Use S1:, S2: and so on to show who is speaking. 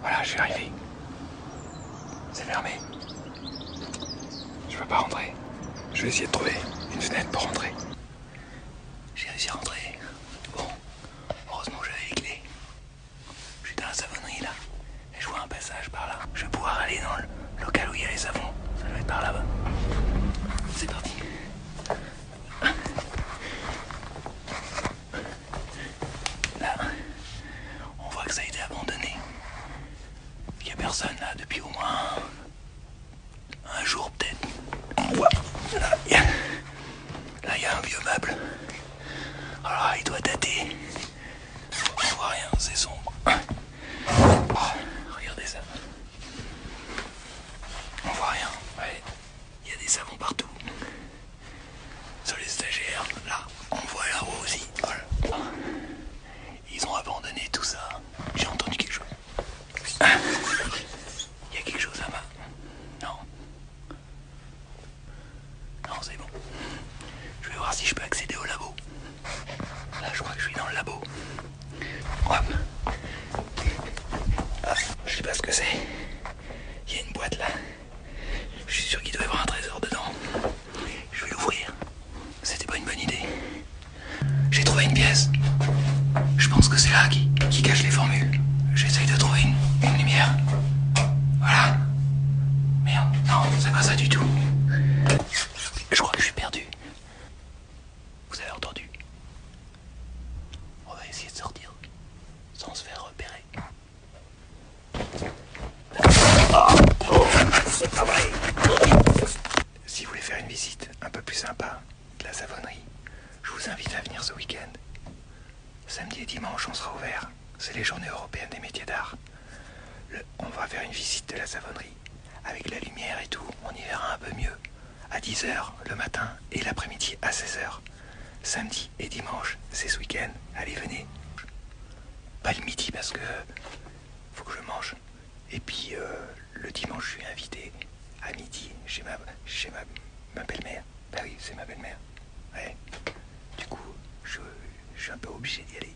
S1: Voilà, je suis arrivé. C'est fermé. Je peux pas rentrer. Je vais essayer de trouver une fenêtre pour rentrer. J'ai réussi à rentrer. Bon, heureusement j'avais les clés. Je suis dans la savonnerie là. Et je vois un passage par là. Je vais pouvoir aller dans le local où il y a les savons. Ça doit être par là-bas. C'est parti. Là, on voit que ça a été abandonné. Il n'y a personne depuis au moins un jour peut-être. Là, il y y a un vieux meuble. Alors, il doit dater. On voit rien, c'est sombre. Oh, regardez ça. On voit rien. Ouais. Il y a des savons partout. Sur les stagiaires, là, on voit là-haut aussi. Voilà. Ils ont abandonné tout ça. J'ai entendu quelque chose. Il y a quelque chose là-bas. Non. Non, c'est bon. Je vais voir si je peux accéder au labo. Là, je crois que je suis dans le labo. Hop. Ah, je sais pas ce que c'est. Il y a une boîte là. Je suis sûr qu'il doit y avoir un trésor dedans. Je vais l'ouvrir. C'était pas une bonne idée. J'ai trouvé une pièce. Je pense que c'est là qui, cache les formules. J'essaye de trouver une, lumière. Voilà. Merde, non, c'est pas ça du tout. Je crois que je suis perdu. Vous avez entendu? On va essayer de sortir sans se faire repérer. C'est pas vrai. Si vous voulez faire une visite un peu plus sympa de la savonnerie, vous invite à venir ce week-end. Samedi et dimanche, on sera ouvert. C'est les journées européennes des métiers d'art. On va faire une visite de la savonnerie. Avec la lumière et tout, on y verra un peu mieux. À 10h le matin et l'après-midi à 16h. Samedi et dimanche, c'est ce week-end. Allez, venez. Pas le midi parce que faut que je mange. Et puis euh, le dimanche, je suis invité à midi chez ma, chez ma, ma belle-mère. Bah oui, c'est ma belle-mère. Ouais. Du coup, je, je suis un peu obligé d'y aller.